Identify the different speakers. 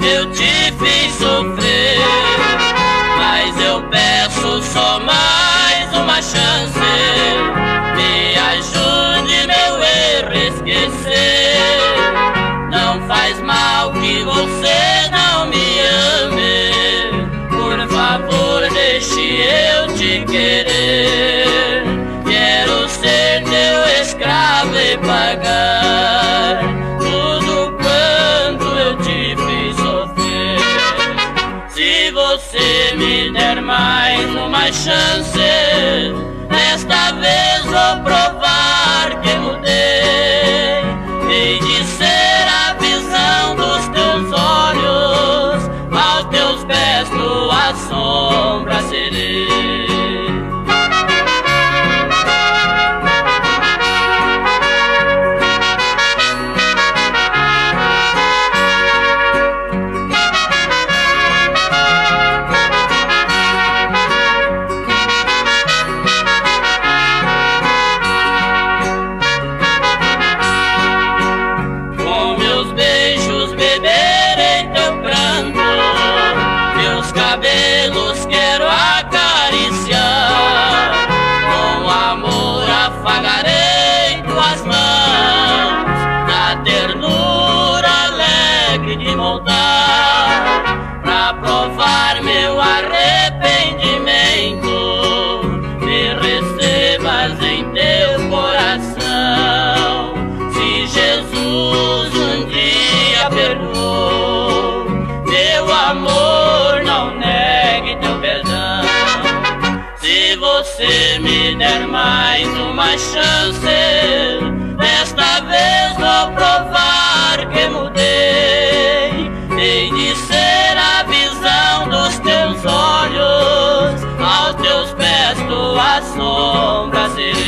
Speaker 1: eu te fiz sofrer, mas eu peço só mais uma chance. Me ajude meu erro esquecer. Não faz mal que você não me ame. Por favor, deixe eu te querer. Quero ser teu escravo e pai. Mais uma chance, desta vez vou provar meu arrependimento. Me recebas em teu coração. Se Jesus um dia perdoou, meu amor, não negue teu perdão. Se você me der mais uma chance, desta vez nuevas sombras.